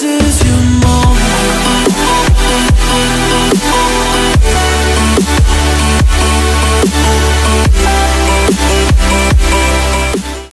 This is you.